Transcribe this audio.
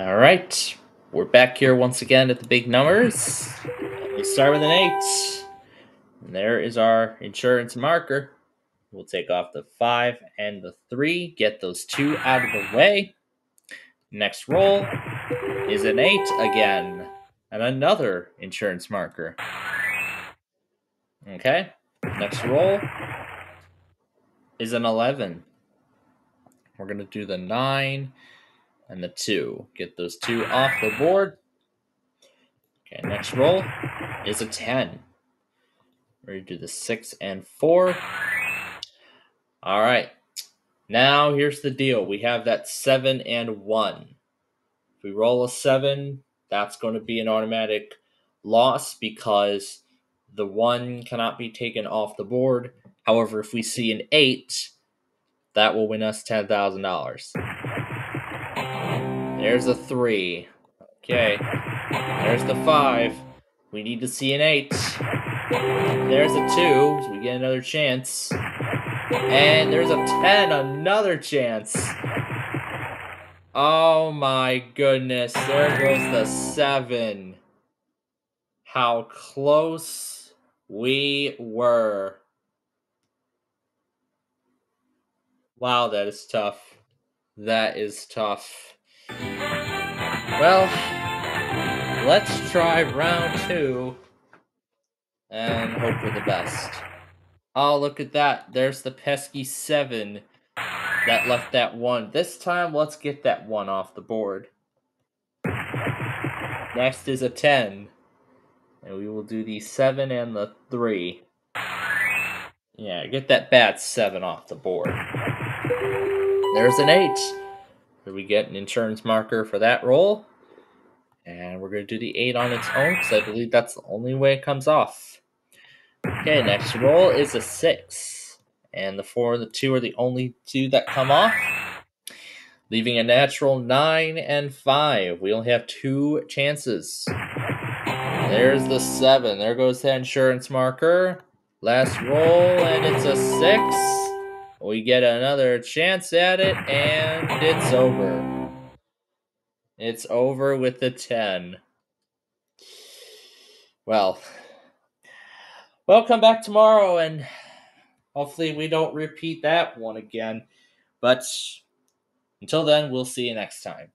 All right, we're back here once again at the big numbers. We start with an eight. And there is our insurance marker. We'll take off the five and the three, get those two out of the way. Next roll is an eight again, and another insurance marker. Okay, next roll is an 11. We're going to do the nine and the two. Get those two off the board. Okay, next roll is a 10. We're going to do the six and four. All right. Now here's the deal. We have that seven and one. If we roll a seven, that's going to be an automatic loss because the one cannot be taken off the board. However, if we see an eight, that will win us ten thousand dollars. There's a three. Okay. There's the five. We need to see an eight. There's a two, so we get another chance. And there's a 10, another chance. Oh my goodness, there goes the 7. How close we were. Wow, that is tough. That is tough. Well, let's try round two and hope for the best. Oh, look at that. There's the pesky seven that left that one. This time, let's get that one off the board. Next is a 10. And we will do the 7 and the 3. Yeah, get that bad 7 off the board. There's an 8. So we get an insurance marker for that roll. And we're going to do the 8 on its own because I believe that's the only way it comes off. Okay, next roll is a six. And the four and the two are the only two that come off. Leaving a natural nine and five. We only have two chances. There's the seven. There goes the insurance marker. Last roll, and it's a six. We get another chance at it, and it's over. It's over with the 10. Well, well, come back tomorrow and hopefully we don't repeat that one again. But until then, we'll see you next time.